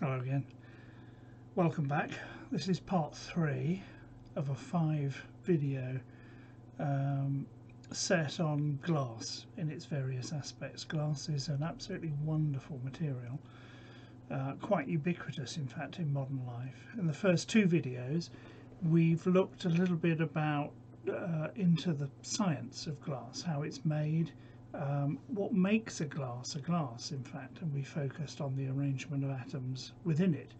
Hello again. Welcome back. This is part three of a five video um, set on glass in its various aspects. Glass is an absolutely wonderful material, uh, quite ubiquitous in fact in modern life. In the first two videos we've looked a little bit about uh, into the science of glass, how it's made, um, what makes a glass a glass in fact and we focused on the arrangement of atoms within it.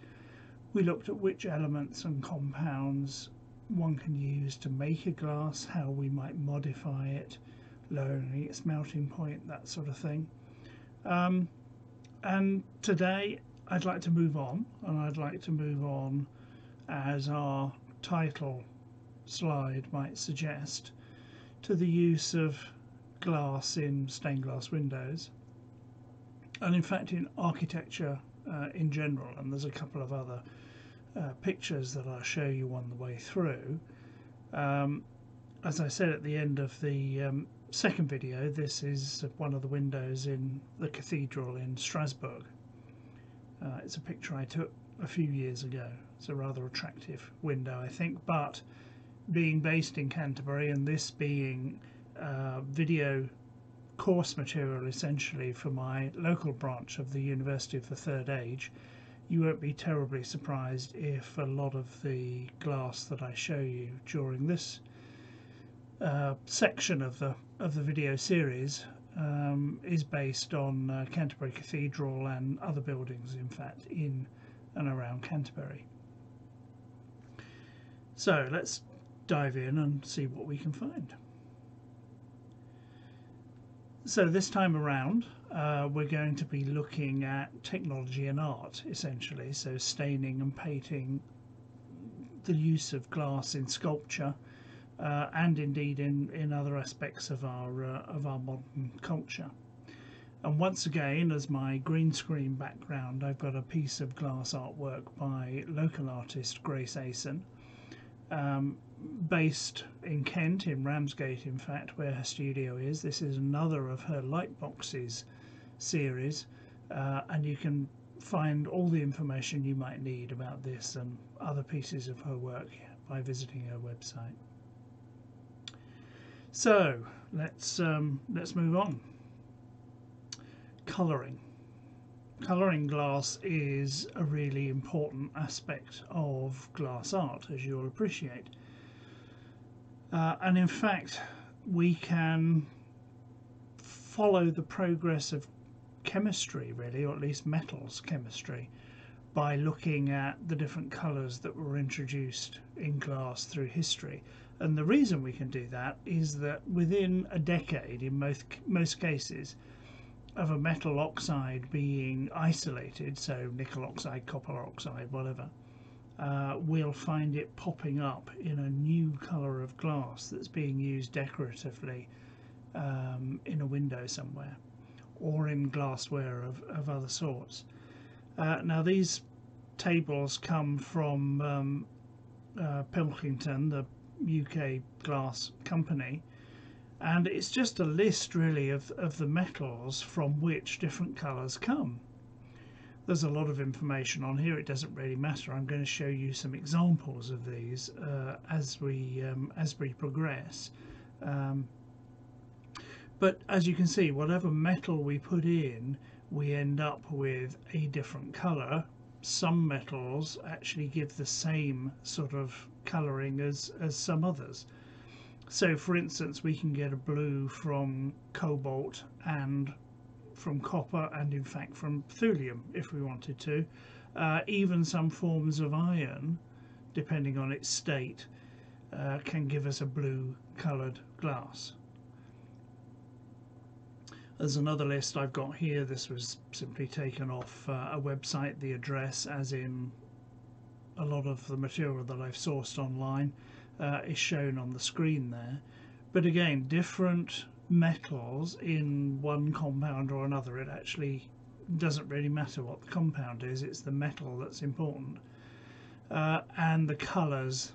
We looked at which elements and compounds one can use to make a glass, how we might modify it, lowering its melting point, that sort of thing. Um, and today I'd like to move on and I'd like to move on as our title slide might suggest to the use of glass in stained glass windows. And in fact in architecture uh, in general and there's a couple of other uh, pictures that I'll show you on the way through. Um, as I said at the end of the um, second video this is one of the windows in the cathedral in Strasbourg. Uh, it's a picture I took a few years ago. It's a rather attractive window I think but being based in Canterbury and this being uh, video course material essentially for my local branch of the University of the Third Age, you won't be terribly surprised if a lot of the glass that I show you during this uh, section of the of the video series um, is based on uh, Canterbury Cathedral and other buildings in fact in and around Canterbury. So let's dive in and see what we can find. So this time around uh, we're going to be looking at technology and art essentially, so staining and painting, the use of glass in sculpture uh, and indeed in, in other aspects of our, uh, of our modern culture. And once again, as my green screen background, I've got a piece of glass artwork by local artist Grace Asen. Um, based in Kent, in Ramsgate, in fact, where her studio is. This is another of her Lightboxes series, uh, and you can find all the information you might need about this and other pieces of her work by visiting her website. So let's um, let's move on. Colouring. Colouring glass is a really important aspect of glass art, as you'll appreciate. Uh, and in fact, we can follow the progress of chemistry, really, or at least metals chemistry, by looking at the different colours that were introduced in glass through history. And the reason we can do that is that within a decade, in most most cases, of a metal oxide being isolated, so nickel oxide, copper oxide, whatever, uh, we'll find it popping up in a new colour of glass that's being used decoratively um, in a window somewhere or in glassware of, of other sorts. Uh, now these tables come from um, uh, Pilkington, the UK glass company, and it's just a list really of, of the metals from which different colours come there's a lot of information on here. It doesn't really matter. I'm going to show you some examples of these uh, as we um, as we progress. Um, but as you can see whatever metal we put in we end up with a different color. Some metals actually give the same sort of coloring as as some others. So for instance we can get a blue from cobalt and from copper and in fact from thulium if we wanted to. Uh, even some forms of iron, depending on its state, uh, can give us a blue coloured glass. There's another list I've got here. This was simply taken off uh, a website, the address, as in a lot of the material that I've sourced online uh, is shown on the screen there. But again, different metals in one compound or another. It actually doesn't really matter what the compound is, it's the metal that's important. Uh, and the colours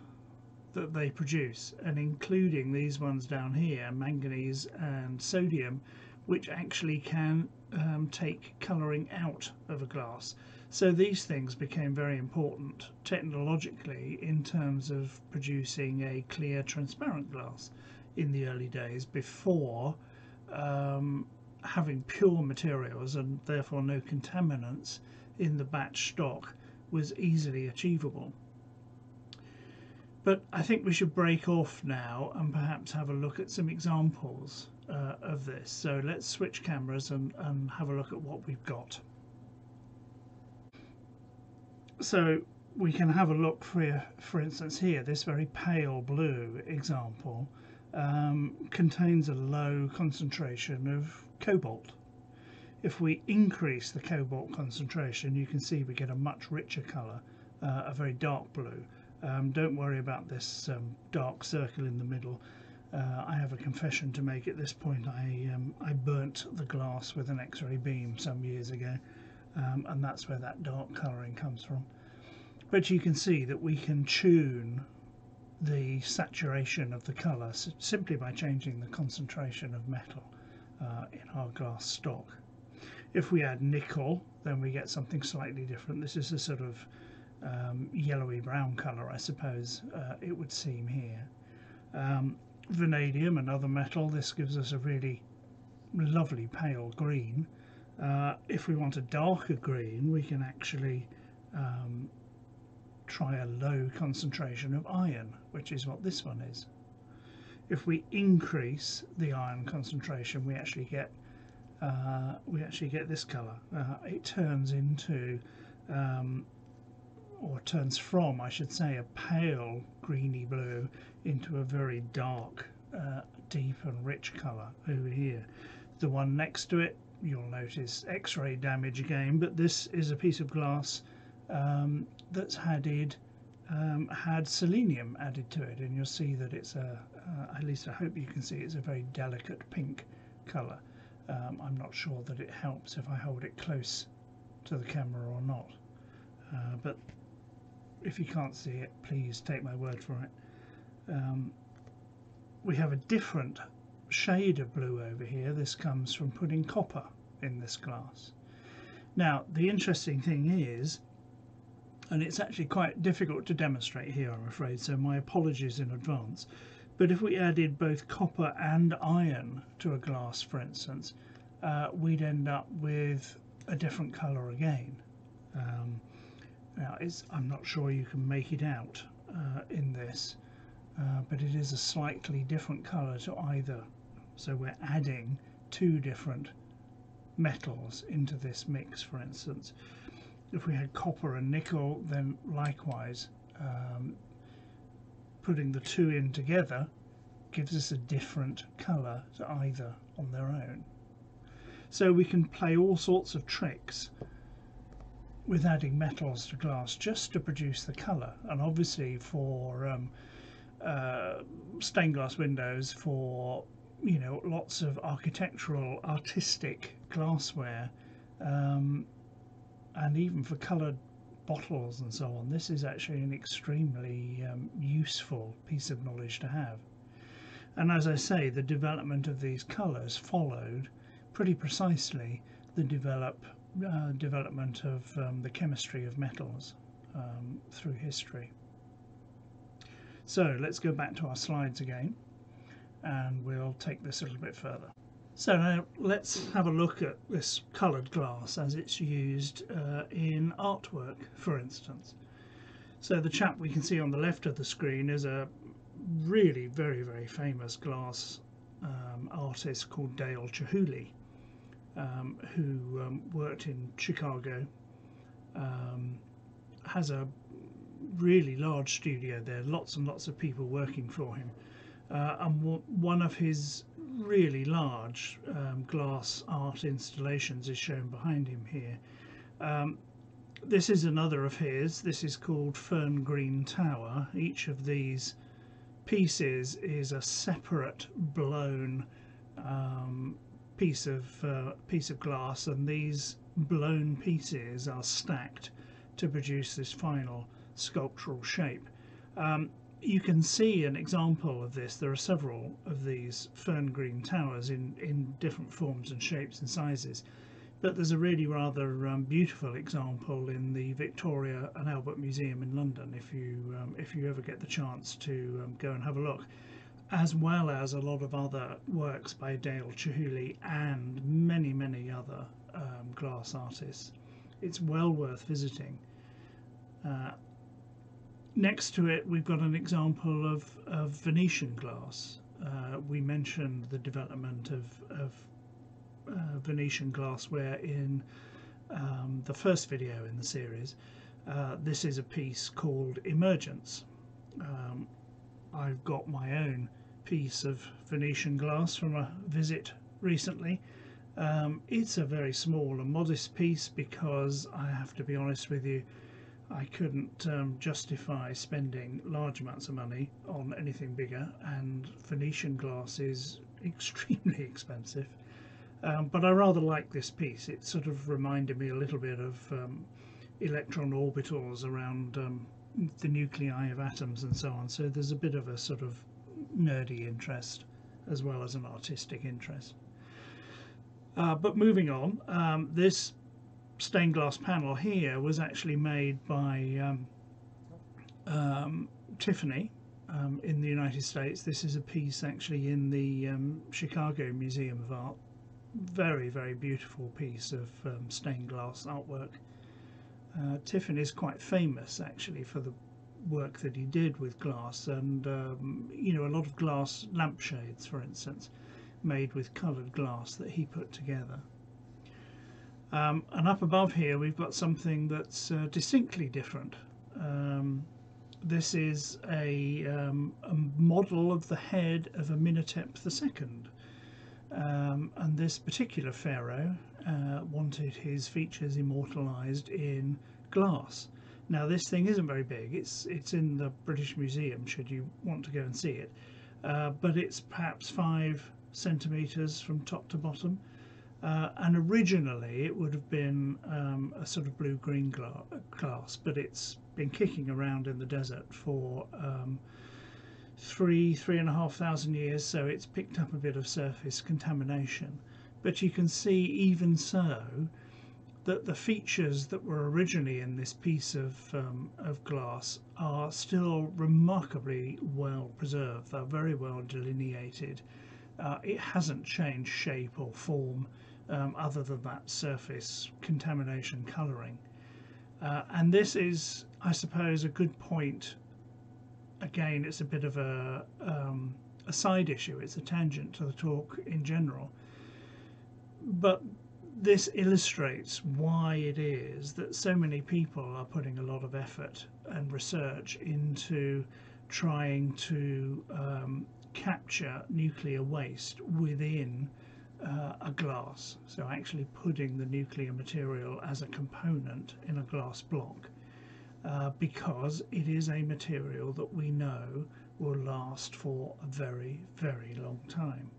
that they produce, and including these ones down here, manganese and sodium, which actually can um, take colouring out of a glass. So these things became very important technologically in terms of producing a clear transparent glass in the early days before um, having pure materials and therefore no contaminants in the batch stock was easily achievable. But I think we should break off now and perhaps have a look at some examples uh, of this. So let's switch cameras and, and have a look at what we've got so we can have a look for for instance here this very pale blue example um, contains a low concentration of cobalt. If we increase the cobalt concentration you can see we get a much richer color uh, a very dark blue. Um, don't worry about this um, dark circle in the middle. Uh, I have a confession to make at this point. I, um, I burnt the glass with an x-ray beam some years ago um, and that's where that dark colouring comes from. But you can see that we can tune the saturation of the colour simply by changing the concentration of metal uh, in our glass stock. If we add nickel then we get something slightly different. This is a sort of um, yellowy brown colour I suppose uh, it would seem here. Um, vanadium, another metal, this gives us a really lovely pale green uh, if we want a darker green, we can actually um, try a low concentration of iron, which is what this one is. If we increase the iron concentration, we actually get uh, we actually get this colour. Uh, it turns into um, or turns from, I should say, a pale greeny blue into a very dark, uh, deep and rich colour over here. The one next to it you'll notice x-ray damage again but this is a piece of glass um, that's added um, had selenium added to it and you'll see that it's a uh, at least I hope you can see it's a very delicate pink color um, I'm not sure that it helps if I hold it close to the camera or not uh, but if you can't see it please take my word for it um, we have a different shade of blue over here. This comes from putting copper in this glass. Now, the interesting thing is, and it's actually quite difficult to demonstrate here, I'm afraid, so my apologies in advance. But if we added both copper and iron to a glass, for instance, uh, we'd end up with a different colour again. Um, now, I'm not sure you can make it out uh, in this, uh, but it is a slightly different colour to either so we're adding two different metals into this mix, for instance. If we had copper and nickel, then likewise, um, putting the two in together gives us a different colour to either on their own. So we can play all sorts of tricks with adding metals to glass just to produce the colour. And obviously for um, uh, stained glass windows, for you know lots of architectural artistic glassware um, and even for coloured bottles and so on this is actually an extremely um, useful piece of knowledge to have and as I say the development of these colours followed pretty precisely the develop uh, development of um, the chemistry of metals um, through history so let's go back to our slides again and we'll take this a little bit further. So now let's have a look at this coloured glass as it's used uh, in artwork, for instance. So the chap we can see on the left of the screen is a really very, very famous glass um, artist called Dale Chihuly, um, who um, worked in Chicago, um, has a really large studio there, lots and lots of people working for him uh, and one of his really large um, glass art installations is shown behind him here. Um, this is another of his. This is called Fern Green Tower. Each of these pieces is a separate blown um, piece of uh, piece of glass, and these blown pieces are stacked to produce this final sculptural shape. Um, you can see an example of this. There are several of these fern green towers in, in different forms and shapes and sizes. But there's a really rather um, beautiful example in the Victoria and Albert Museum in London if you um, if you ever get the chance to um, go and have a look as well as a lot of other works by Dale Chihuly and many many other um, glass artists. It's well worth visiting. Uh, next to it we've got an example of, of Venetian glass. Uh, we mentioned the development of, of uh, Venetian glassware in um, the first video in the series. Uh, this is a piece called Emergence. Um, I've got my own piece of Venetian glass from a visit recently. Um, it's a very small and modest piece because I have to be honest with you, I couldn't um, justify spending large amounts of money on anything bigger, and Venetian glass is extremely expensive. Um, but I rather like this piece. It sort of reminded me a little bit of um, electron orbitals around um, the nuclei of atoms and so on. So there's a bit of a sort of nerdy interest as well as an artistic interest. Uh, but moving on, um, this stained glass panel here was actually made by um, um, Tiffany um, in the United States. This is a piece actually in the um, Chicago Museum of Art very, very beautiful piece of stained glass artwork. Uh, Tiffany is quite famous actually for the work that he did with glass and um, you know a lot of glass lampshades for instance made with coloured glass that he put together. Um, and up above here we've got something that's uh, distinctly different. Um, this is a, um, a, model of the head of Amenhotep II um, and this particular pharaoh uh, wanted his features immortalised in glass. Now this thing isn't very big. It's it's in the British Museum. Should you want to go and see it, uh, but it's perhaps five centimeters from top to bottom. Uh, and originally it would have been um, a sort of blue-green gla glass, but it's been kicking around in the desert for um, three, three and a half thousand years, so it's picked up a bit of surface contamination. But you can see even so that the features that were originally in this piece of, um, of glass are still remarkably well preserved. They're very well delineated. Uh, it hasn't changed shape or form um, other than that surface contamination colouring. Uh, and this is, I suppose, a good point again, it's a bit of a, um, a side issue. It's a tangent to the talk in general. But this illustrates why it is that so many people are putting a lot of effort and research into trying to um, capture nuclear waste within uh, a glass. So actually putting the nuclear material as a component in a glass block uh, because it is a material that we know will last for a very, very long time.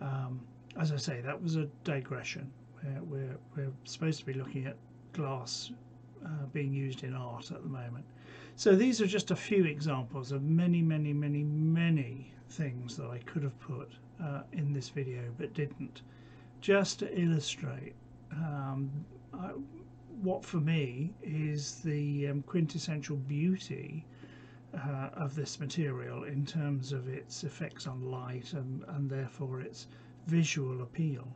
Um, as I say, that was a digression. We're, we're, we're supposed to be looking at glass uh, being used in art at the moment. So these are just a few examples of many, many, many, many things that I could have put uh, in this video but didn't, just to illustrate um, I, what for me is the um, quintessential beauty uh, of this material in terms of its effects on light and, and therefore its visual appeal.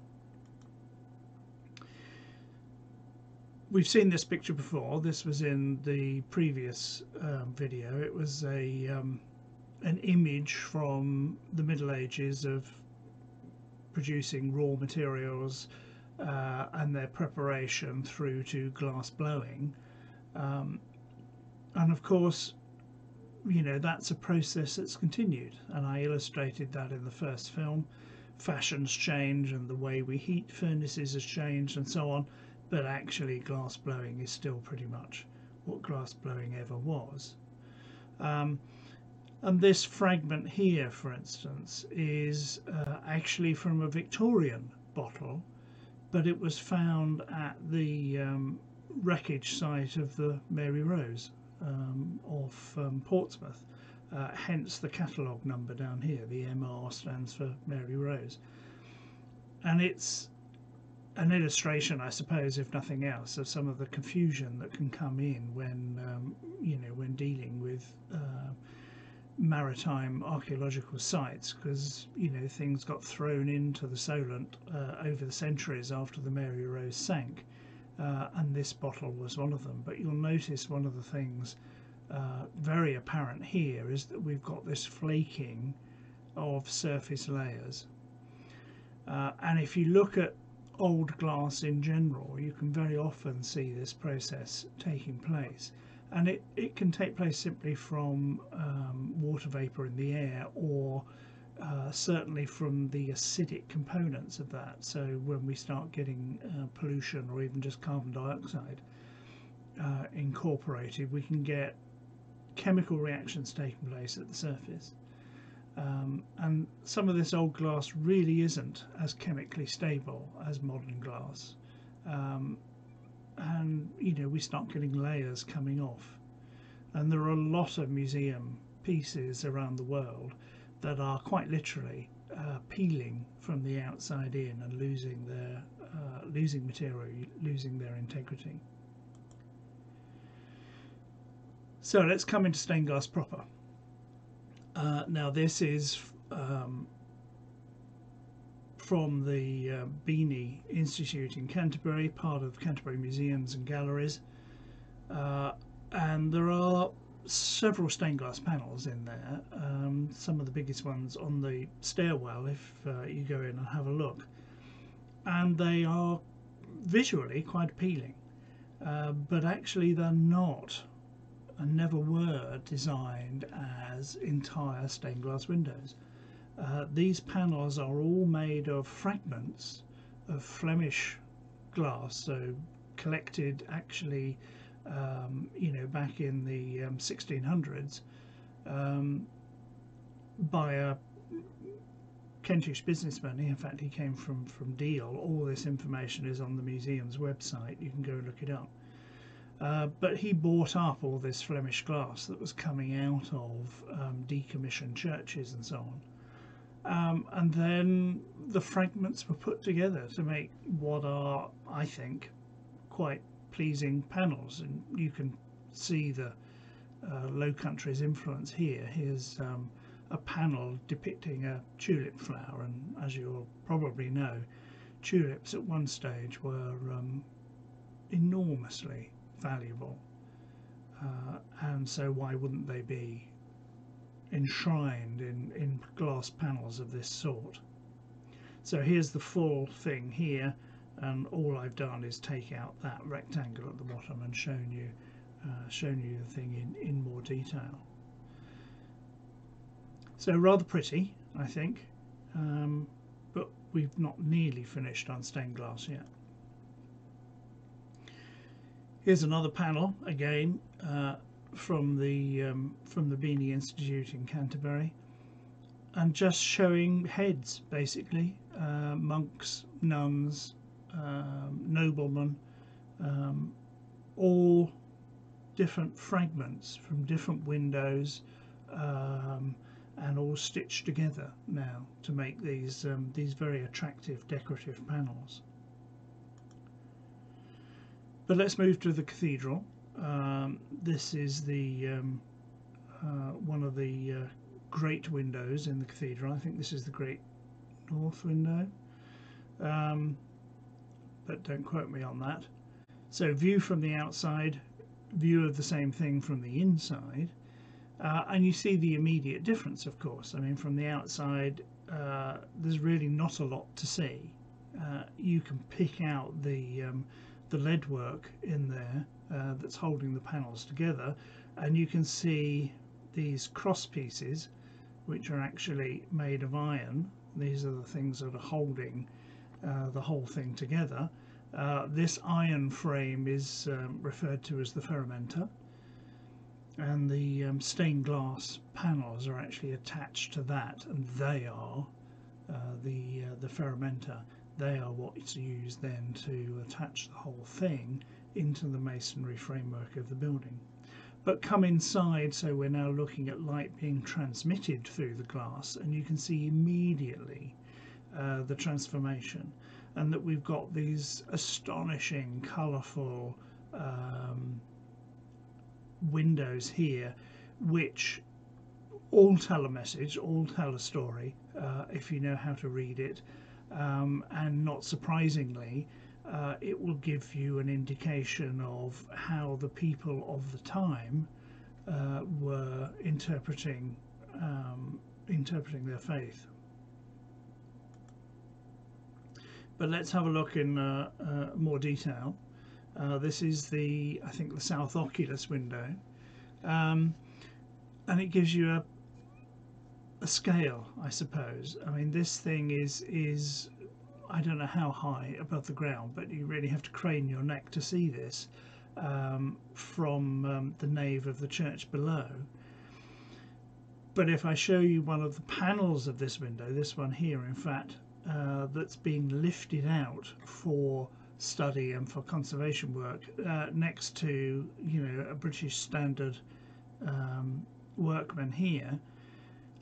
We've seen this picture before. This was in the previous um, video. It was a um, an image from the Middle Ages of producing raw materials uh, and their preparation through to glass blowing. Um, and of course, you know, that's a process that's continued. And I illustrated that in the first film. Fashions change and the way we heat furnaces has changed and so on. But actually, glass blowing is still pretty much what glass blowing ever was. Um, and this fragment here, for instance, is uh, actually from a Victorian bottle but it was found at the um, wreckage site of the Mary Rose um, of um, Portsmouth, uh, hence the catalogue number down here. The MR stands for Mary Rose, and it's an illustration, I suppose, if nothing else, of some of the confusion that can come in when um, you know when dealing with uh, maritime archaeological sites, because you know things got thrown into the Solent uh, over the centuries after the Mary Rose sank, uh, and this bottle was one of them. But you'll notice one of the things uh, very apparent here is that we've got this flaking of surface layers. Uh, and if you look at old glass in general, you can very often see this process taking place. And it, it can take place simply from um, water vapour in the air or uh, certainly from the acidic components of that. So when we start getting uh, pollution or even just carbon dioxide uh, incorporated, we can get chemical reactions taking place at the surface. Um, and some of this old glass really isn't as chemically stable as modern glass. Um, and you know we start getting layers coming off. And there are a lot of museum pieces around the world that are quite literally uh, peeling from the outside in and losing their uh, losing material losing their integrity. So let's come into stained glass proper. Uh, now this is um, from the uh, Beaney Institute in Canterbury, part of Canterbury Museums and Galleries. Uh, and there are several stained glass panels in there, um, some of the biggest ones on the stairwell if uh, you go in and have a look. And they are visually quite appealing, uh, but actually they're not and never were designed as entire stained glass windows. Uh, these panels are all made of fragments of Flemish glass, so collected actually, um, you know, back in the um, 1600s um, by a Kentish businessman. In fact, he came from from Deal. All this information is on the museum's website. You can go look it up. Uh, but he bought up all this Flemish glass that was coming out of um, decommissioned churches and so on. Um, and then the fragments were put together to make what are, I think, quite pleasing panels. And you can see the uh, Low Countries influence here. Here's um, a panel depicting a tulip flower, and as you'll probably know, tulips at one stage were um, enormously valuable. Uh, and so why wouldn't they be enshrined in, in glass panels of this sort? So here's the full thing here and all I've done is take out that rectangle at the bottom and shown you uh, shown you the thing in, in more detail. So rather pretty I think um, but we've not nearly finished on stained glass yet. Here's another panel again uh, from the um, from the Beaney Institute in Canterbury, and just showing heads basically, uh, monks, nuns, um, noblemen, um, all different fragments from different windows, um, and all stitched together now to make these um, these very attractive decorative panels. But let's move to the cathedral. Um, this is the um, uh, one of the uh, great windows in the cathedral. I think this is the great north window. Um, but don't quote me on that. So view from the outside, view of the same thing from the inside. Uh, and you see the immediate difference, of course. I mean, from the outside, uh, there's really not a lot to see. Uh, you can pick out the um, the lead work in there uh, that's holding the panels together and you can see these cross pieces which are actually made of iron. These are the things that are holding uh, the whole thing together. Uh, this iron frame is um, referred to as the ferramenta and the um, stained glass panels are actually attached to that and they are uh, the uh, the ferramenta. They are what's used then to attach the whole thing into the masonry framework of the building. but come inside so we're now looking at light being transmitted through the glass and you can see immediately uh, the transformation and that we've got these astonishing colourful um, windows here which all tell a message all tell a story uh, if you know how to read it um, and not surprisingly uh, it will give you an indication of how the people of the time uh, were interpreting um, interpreting their faith. But let's have a look in uh, uh more detail. Uh, this is the I think the south oculus window, um, and it gives you a a scale, I suppose. I mean, this thing is is I don't know how high above the ground, but you really have to crane your neck to see this um, from um, the nave of the church below. But if I show you one of the panels of this window, this one here, in fact, uh, that's being lifted out for study and for conservation work uh, next to, you know, a British standard um, workman here,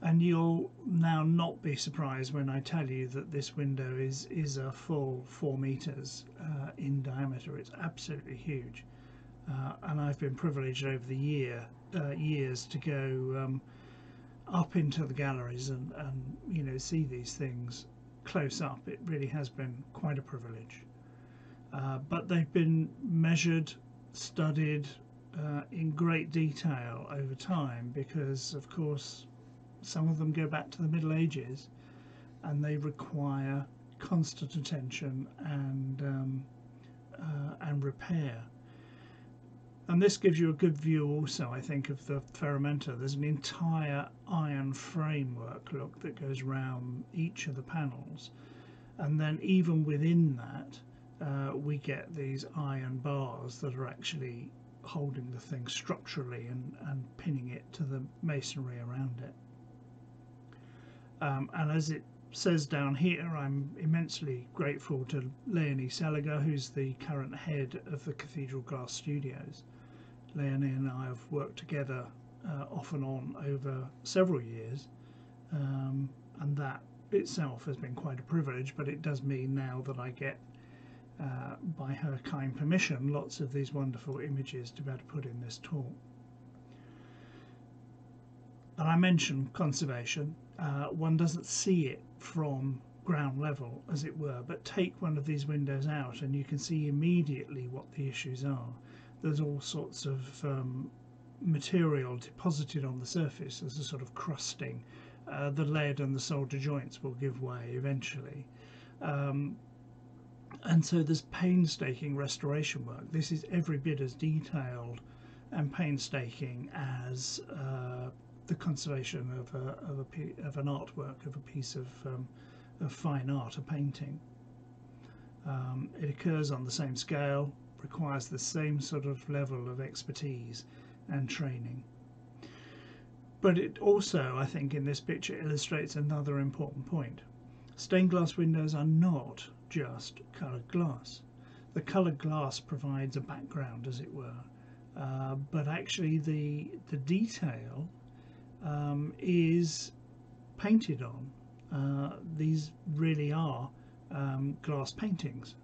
and you'll now not be surprised when I tell you that this window is is a full four meters uh, in diameter. It's absolutely huge, uh, and I've been privileged over the year uh, years to go um, up into the galleries and, and you know see these things close up. It really has been quite a privilege. Uh, but they've been measured, studied uh, in great detail over time because, of course, some of them go back to the Middle Ages and they require constant attention and um, uh, and repair. And this gives you a good view also, I think, of the ferramenta. There's an entire iron framework, look, that goes round each of the panels. And then even within that, uh, we get these iron bars that are actually holding the thing structurally and, and pinning it to the masonry around it. Um, and as it says down here, I'm immensely grateful to Leonie Seliger, who's the current head of the Cathedral Glass Studios. Leonie and I have worked together uh, off and on over several years, um, and that itself has been quite a privilege, but it does mean now that I get, uh, by her kind permission, lots of these wonderful images to be able to put in this talk. And I mentioned conservation, uh, one doesn't see it from ground level as it were but take one of these windows out and you can see immediately what the issues are. There's all sorts of um, material deposited on the surface as a sort of crusting. Uh, the lead and the solder joints will give way eventually. Um, and so there's painstaking restoration work. This is every bit as detailed and painstaking as uh, the conservation of, a, of, a, of an artwork, of a piece of, um, of fine art, a painting. Um, it occurs on the same scale, requires the same sort of level of expertise and training. But it also, I think, in this picture illustrates another important point. Stained glass windows are not just coloured glass. The coloured glass provides a background, as it were, uh, but actually the the detail um, is painted on. Uh, these really are um, glass paintings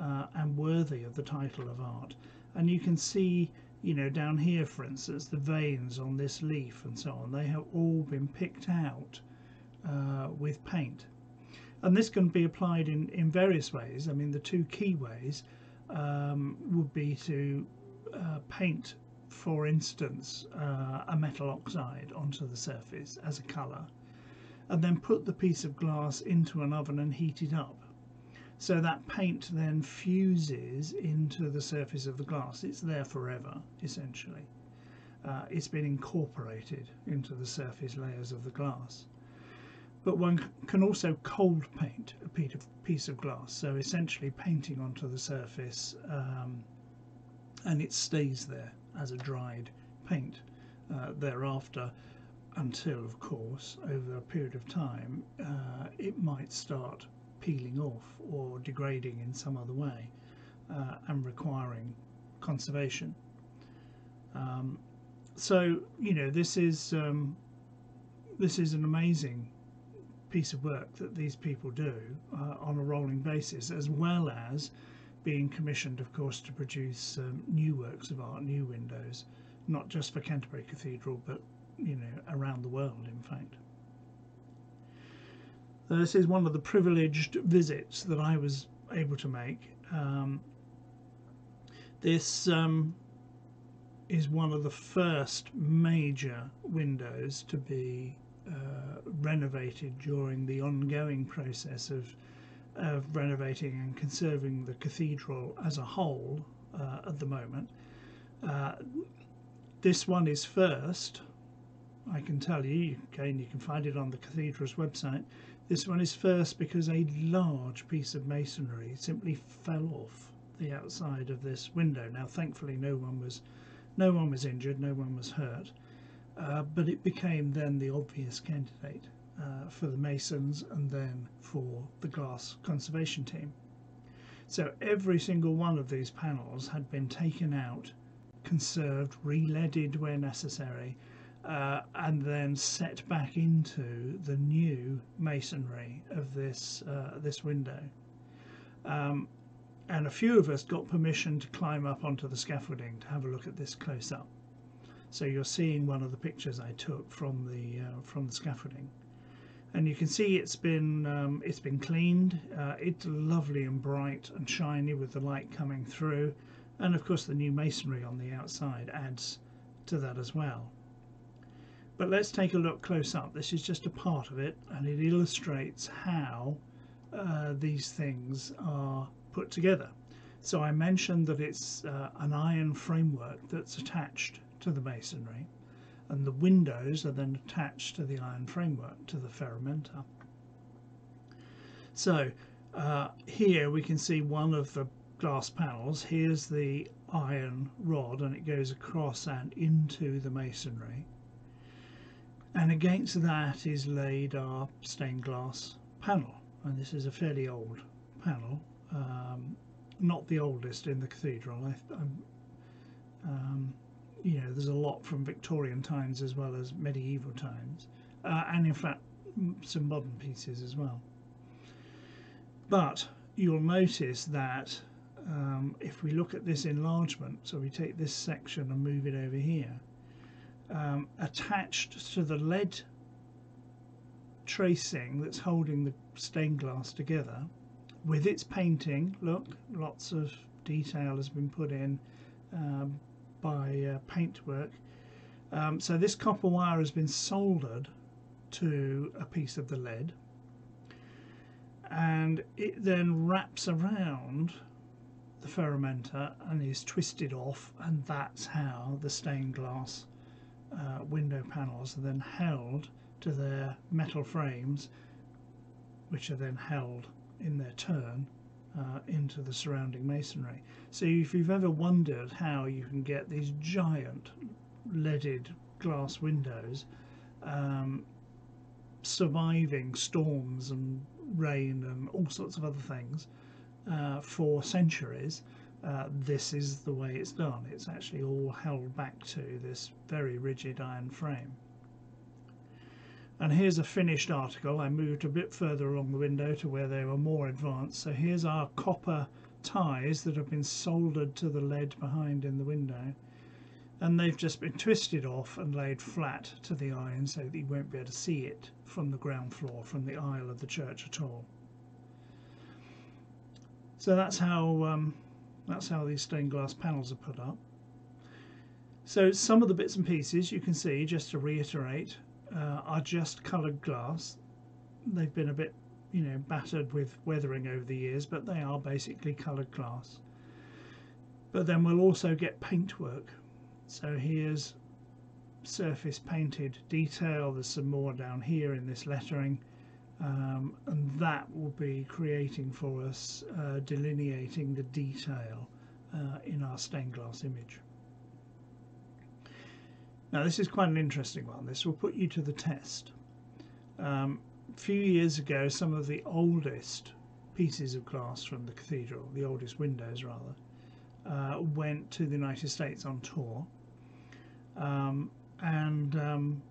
uh, and worthy of the title of art. And you can see, you know, down here, for instance, the veins on this leaf and so on, they have all been picked out uh, with paint. And this can be applied in, in various ways. I mean, the two key ways um, would be to uh, paint for instance, uh, a metal oxide onto the surface as a colour, and then put the piece of glass into an oven and heat it up. So that paint then fuses into the surface of the glass. It's there forever, essentially. Uh, it's been incorporated into the surface layers of the glass. But one can also cold paint a piece of glass, so essentially painting onto the surface um, and it stays there as a dried paint uh, thereafter until of course over a period of time uh, it might start peeling off or degrading in some other way uh, and requiring conservation. Um, so you know this is um, this is an amazing piece of work that these people do uh, on a rolling basis, as well as being commissioned, of course, to produce um, new works of art, new windows, not just for Canterbury Cathedral, but you know around the world, in fact. This is one of the privileged visits that I was able to make. Um, this um, is one of the first major windows to be uh, renovated during the ongoing process of, of renovating and conserving the cathedral as a whole uh, at the moment. Uh, this one is first, I can tell you, again you can find it on the cathedral's website. This one is first because a large piece of masonry simply fell off the outside of this window. Now thankfully no one was no one was injured, no one was hurt, uh, but it became then the obvious candidate uh, for the Masons and then for the glass conservation team. So every single one of these panels had been taken out, conserved, re-leaded where necessary, uh, and then set back into the new masonry of this uh, this window. Um, and a few of us got permission to climb up onto the scaffolding to have a look at this close up. So you're seeing one of the pictures I took from the uh, from the scaffolding, and you can see it's been um, it's been cleaned. Uh, it's lovely and bright and shiny with the light coming through, and of course the new masonry on the outside adds to that as well. But let's take a look close up. This is just a part of it, and it illustrates how uh, these things are put together. So I mentioned that it's uh, an iron framework that's attached to the masonry and the windows are then attached to the iron framework, to the ferramenta. So uh, here we can see one of the glass panels. Here's the iron rod and it goes across and into the masonry. And against that is laid our stained glass panel. And this is a fairly old panel um, not the oldest in the cathedral. I, um, you know, there's a lot from Victorian times as well as medieval times, uh, and in fact some modern pieces as well. But you'll notice that um, if we look at this enlargement, so we take this section and move it over here, um, attached to the lead tracing that's holding the stained glass together with its painting, look, lots of detail has been put in um, by uh, paintwork. Um, so this copper wire has been soldered to a piece of the lead and it then wraps around the ferramenta and is twisted off and that's how the stained glass uh, window panels are then held to their metal frames which are then held in their turn uh, into the surrounding masonry. So if you've ever wondered how you can get these giant leaded glass windows um, surviving storms and rain and all sorts of other things uh, for centuries, uh, this is the way it's done. It's actually all held back to this very rigid iron frame. And here's a finished article. I moved a bit further along the window to where they were more advanced. So here's our copper ties that have been soldered to the lead behind in the window. And they've just been twisted off and laid flat to the iron so that you won't be able to see it from the ground floor, from the aisle of the church at all. So that's how um, that's how these stained glass panels are put up. So some of the bits and pieces you can see, just to reiterate, uh, are just coloured glass. They've been a bit, you know, battered with weathering over the years, but they are basically coloured glass. But then we'll also get paintwork. So here's surface painted detail. There's some more down here in this lettering. Um, and that will be creating for us, uh, delineating the detail uh, in our stained glass image. Now this is quite an interesting one. This will put you to the test. Um, a few years ago some of the oldest pieces of glass from the cathedral, the oldest windows rather, uh, went to the United States on tour um, and um,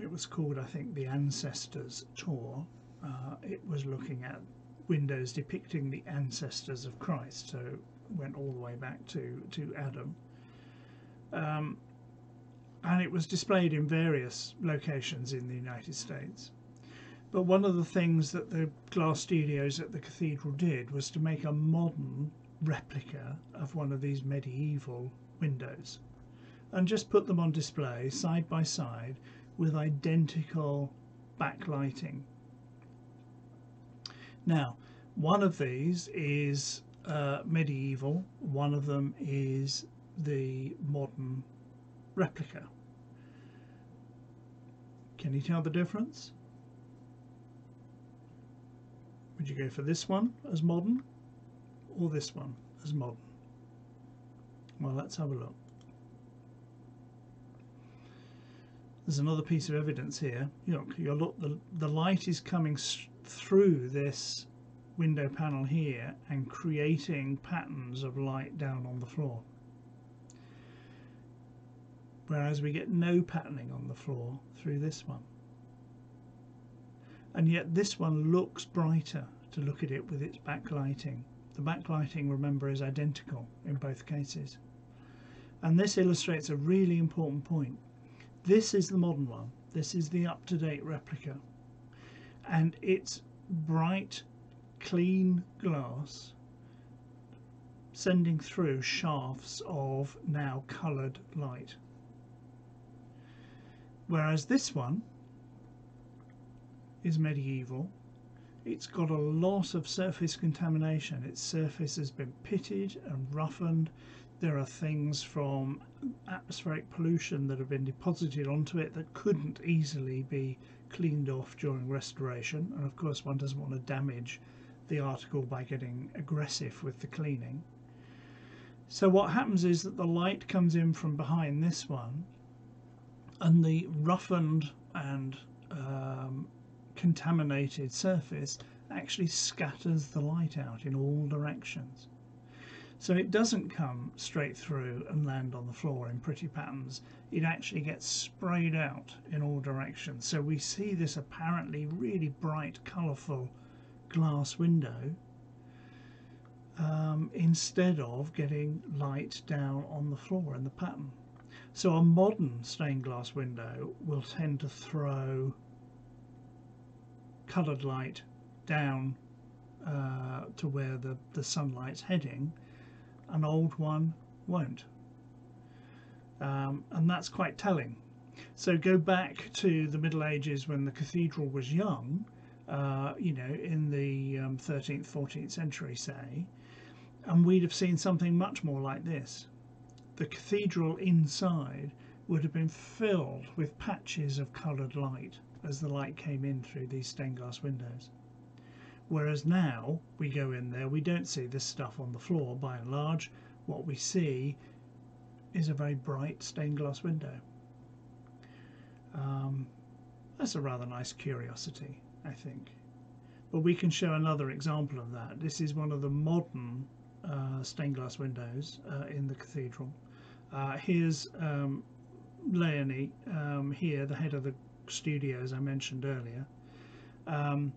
it was called, I think, the Ancestors Tour. Uh, it was looking at windows depicting the ancestors of Christ, so went all the way back to to Adam. Um, and it was displayed in various locations in the United States. But one of the things that the glass studios at the cathedral did was to make a modern replica of one of these medieval windows and just put them on display side by side with identical backlighting. Now, one of these is uh, medieval, one of them is the modern replica. Can you tell the difference? Would you go for this one as modern or this one as modern? Well, let's have a look. There's another piece of evidence here. Look, look the, the light is coming through this window panel here and creating patterns of light down on the floor whereas we get no patterning on the floor through this one. And yet this one looks brighter to look at it with its backlighting. The backlighting, remember, is identical in both cases. And this illustrates a really important point. This is the modern one. This is the up-to-date replica. And it's bright, clean glass sending through shafts of now coloured light. Whereas this one is medieval. It's got a lot of surface contamination. Its surface has been pitted and roughened. There are things from atmospheric pollution that have been deposited onto it that couldn't easily be cleaned off during restoration. And of course, one doesn't want to damage the article by getting aggressive with the cleaning. So what happens is that the light comes in from behind this one and the roughened and um, contaminated surface actually scatters the light out in all directions. So it doesn't come straight through and land on the floor in pretty patterns. It actually gets sprayed out in all directions. So we see this apparently really bright, colourful glass window um, instead of getting light down on the floor in the pattern. So a modern stained glass window will tend to throw coloured light down uh, to where the, the sunlight's heading. An old one won't. Um, and that's quite telling. So go back to the Middle Ages when the cathedral was young, uh, you know, in the um, 13th, 14th century, say, and we'd have seen something much more like this the cathedral inside would have been filled with patches of coloured light as the light came in through these stained glass windows. Whereas now we go in there, we don't see this stuff on the floor by and large. What we see is a very bright stained glass window. Um, that's a rather nice curiosity, I think. But we can show another example of that. This is one of the modern uh, stained glass windows uh, in the cathedral. Uh, here's um, Leonie um, here, the head of the studio, as I mentioned earlier, um,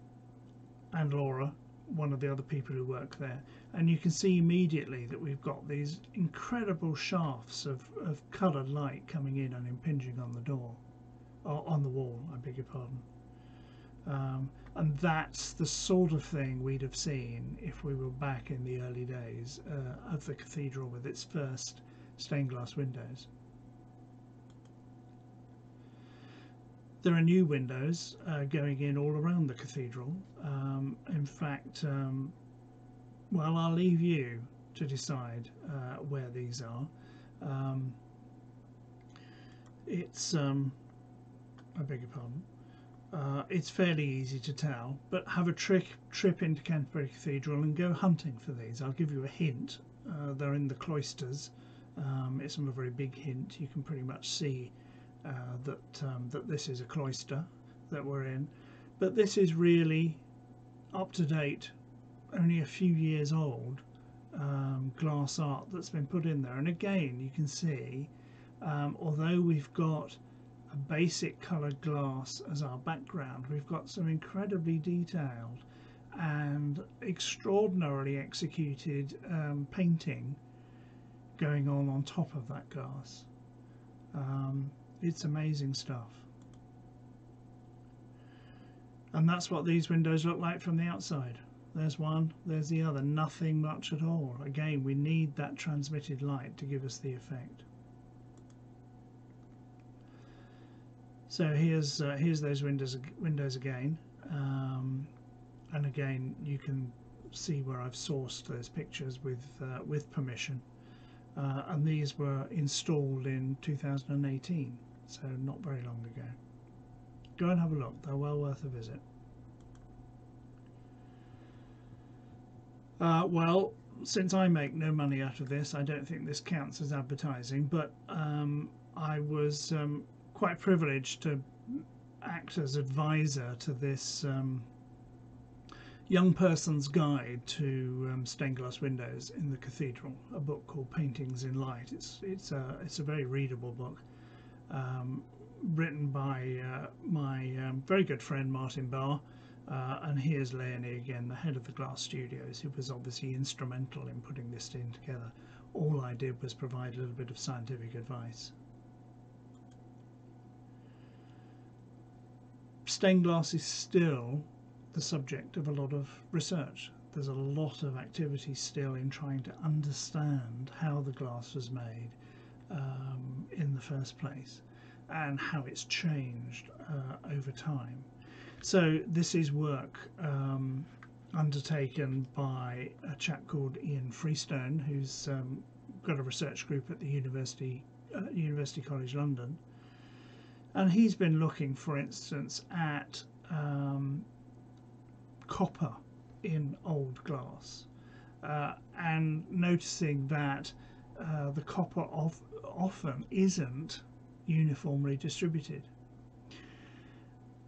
and Laura, one of the other people who work there. And you can see immediately that we've got these incredible shafts of, of coloured light coming in and impinging on the door, or on the wall, I beg your pardon. Um, and that's the sort of thing we'd have seen if we were back in the early days uh, of the cathedral with its first stained glass windows. There are new windows uh, going in all around the cathedral. Um, in fact, um, well, I'll leave you to decide uh, where these are. Um, it's, um, I beg your pardon, uh, it's fairly easy to tell, but have a trick, trip into Canterbury Cathedral and go hunting for these. I'll give you a hint. Uh, they're in the cloisters. Um, it's not a very big hint. You can pretty much see uh, that um, that this is a cloister that we're in, but this is really up to date, only a few years old um, glass art that's been put in there. And again, you can see um, although we've got a basic coloured glass as our background, we've got some incredibly detailed and extraordinarily executed um, painting going on on top of that glass. Um, it's amazing stuff. And that's what these windows look like from the outside. There's one, there's the other, nothing much at all. Again, we need that transmitted light to give us the effect. So here's uh, here's those windows windows again, um, and again you can see where I've sourced those pictures with uh, with permission, uh, and these were installed in 2018, so not very long ago. Go and have a look; they're well worth a visit. Uh, well, since I make no money out of this, I don't think this counts as advertising, but um, I was um, quite privileged to act as advisor to this um, young person's guide to um, stained glass windows in the cathedral, a book called Paintings in Light. It's, it's, a, it's a very readable book. Um, written by uh, my um, very good friend Martin Barr, uh, and here's Leonie again, the head of the Glass Studios, who was obviously instrumental in putting this thing together. All I did was provide a little bit of scientific advice. Stained glass is still the subject of a lot of research. There's a lot of activity still in trying to understand how the glass was made um, in the first place and how it's changed uh, over time. So this is work um, undertaken by a chap called Ian Freestone, who's um, got a research group at the University uh, University College London, and he's been looking, for instance, at um, copper in old glass, uh, and noticing that uh, the copper of, often isn't uniformly distributed.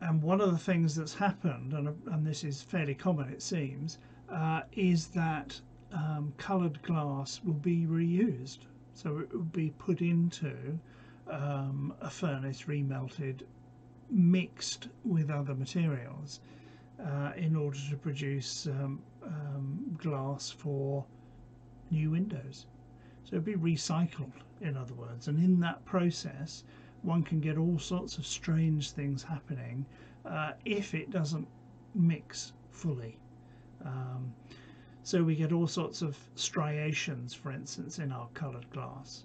And one of the things that's happened, and, and this is fairly common it seems, uh, is that um, coloured glass will be reused. So it will be put into um, a furnace, remelted, mixed with other materials uh, in order to produce um, um glass for new windows. So it'll be recycled, in other words, and in that process, one can get all sorts of strange things happening uh, if it doesn't mix fully. Um, so we get all sorts of striations, for instance, in our coloured glass.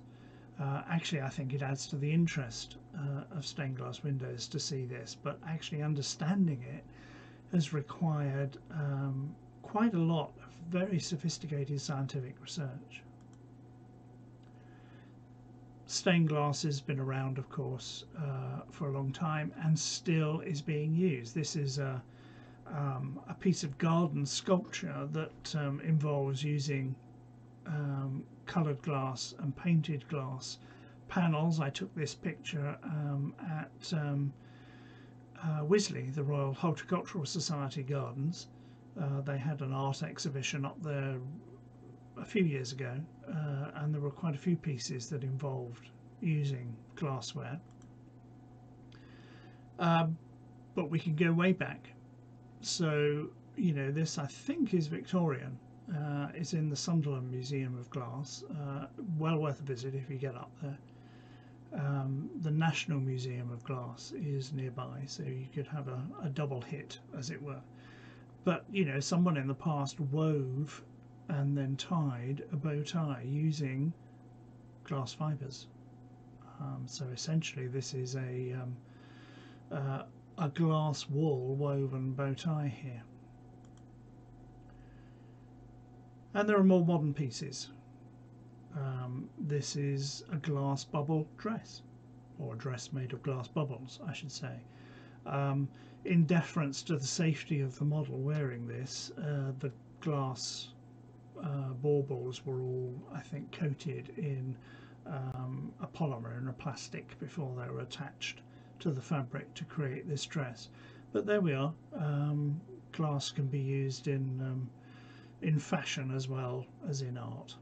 Uh, actually, I think it adds to the interest uh, of stained glass windows to see this, but actually understanding it has required um, quite a lot of very sophisticated scientific research. Stained glass has been around, of course, uh, for a long time and still is being used. This is a, um, a piece of garden sculpture that um, involves using um, coloured glass and painted glass panels. I took this picture um, at um, uh, Wisley, the Royal Horticultural Society Gardens. Uh, they had an art exhibition up there a few years ago, uh, and there were quite a few pieces that involved using glassware. Um, but we can go way back. So, you know, this I think is Victorian. Uh, it's in the Sunderland Museum of Glass. Uh, well worth a visit if you get up there. Um, the National Museum of Glass is nearby, so you could have a, a double hit, as it were. But, you know, someone in the past wove and then tied a bow tie using glass fibres. Um, so essentially this is a, um, uh, a glass wool woven bow tie here. And there are more modern pieces. Um, this is a glass bubble dress, or a dress made of glass bubbles, I should say. Um, in deference to the safety of the model wearing this, uh, the glass uh, baubles were all, I think, coated in um, a polymer and a plastic before they were attached to the fabric to create this dress. But there we are. Um, glass can be used in um, in fashion as well as in art.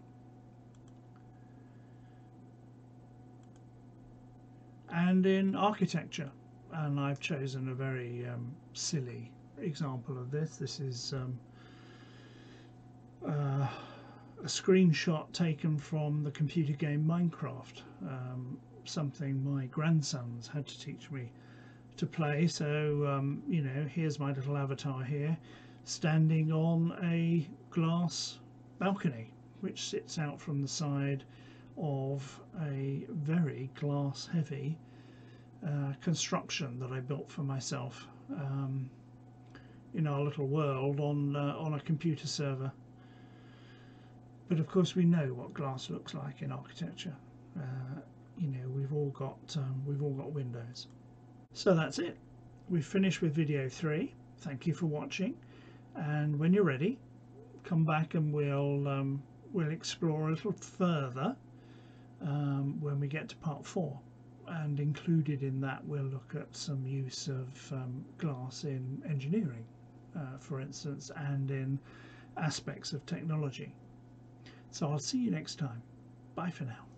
And in architecture. And I've chosen a very um, silly example of this. This is um, uh, a screenshot taken from the computer game Minecraft, um, something my grandsons had to teach me to play. So, um, you know, here's my little avatar here, standing on a glass balcony, which sits out from the side of a very glass heavy uh, construction that I built for myself um, in our little world on uh, on a computer server. But of course, we know what glass looks like in architecture. Uh, you know, we've all got um, we've all got windows. So that's it. We've finished with video three. Thank you for watching. And when you're ready, come back and we'll um, we'll explore a little further um, when we get to part four. And included in that, we'll look at some use of um, glass in engineering, uh, for instance, and in aspects of technology. So I'll see you next time. Bye for now.